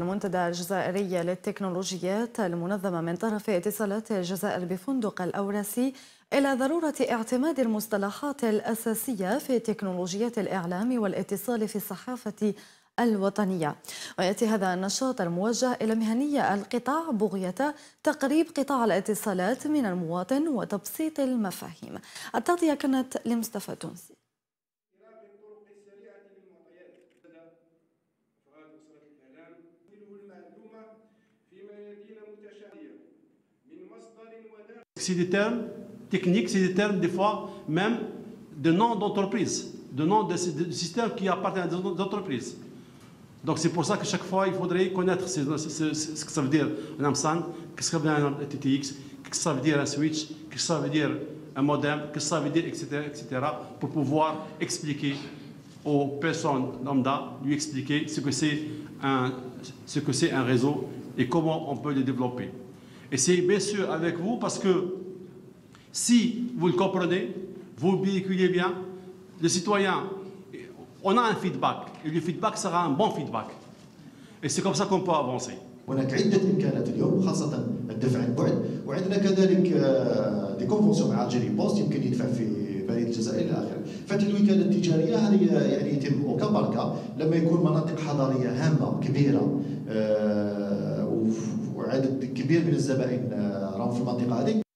المنتدى الجزائري للتكنولوجيات المنظمة من طرف اتصالات الجزائر بفندق الأوراسي إلى ضرورة اعتماد المصطلحات الأساسية في تكنولوجيات الإعلام والاتصال في الصحافة الوطنية. ويأتي هذا النشاط الموجه إلى مهني القطاع بغية تقريب قطاع الاتصالات من المواطن وتبسيط المفاهيم. التغطية كانت لمصطفى تونسي. C'est des termes techniques, c'est des termes des fois même de noms d'entreprise, de noms de, systèmes qui appartiennent à des entreprises. Donc c'est pour ça que chaque fois il faudrait connaître ce, que ça veut dire un AMSAN, qu'est-ce que ça veut dire un TTX, qu'est-ce que ça veut dire un switch, qu'est-ce que ça veut dire un modem, qu'est-ce que ça veut dire, etc., etc., pour pouvoir expliquer aux personnes lambda, lui expliquer ce que c'est un, ce un réseau et comment on peut le développer. Et c'est bien sûr avec vous parce que si vous le comprenez, vous le véhiculez bien, le citoyen, on a un feedback et le feedback sera un bon feedback. Et c'est comme ça qu'on peut avancer. هناك عدة إمكانات اليوم خاصة الدفع عن بعد وعندنا كذلك دي كونفونسيون مع الجيري بوست يمكن يدفع في بريد الجزائر إلى آخره فتح الوكالة التجارية هذه يعني يتم أوكا باركا لما يكون مناطق حضارية هامة كبيرة وعدد كبير من الزبائن راهم في المنطقة هذه.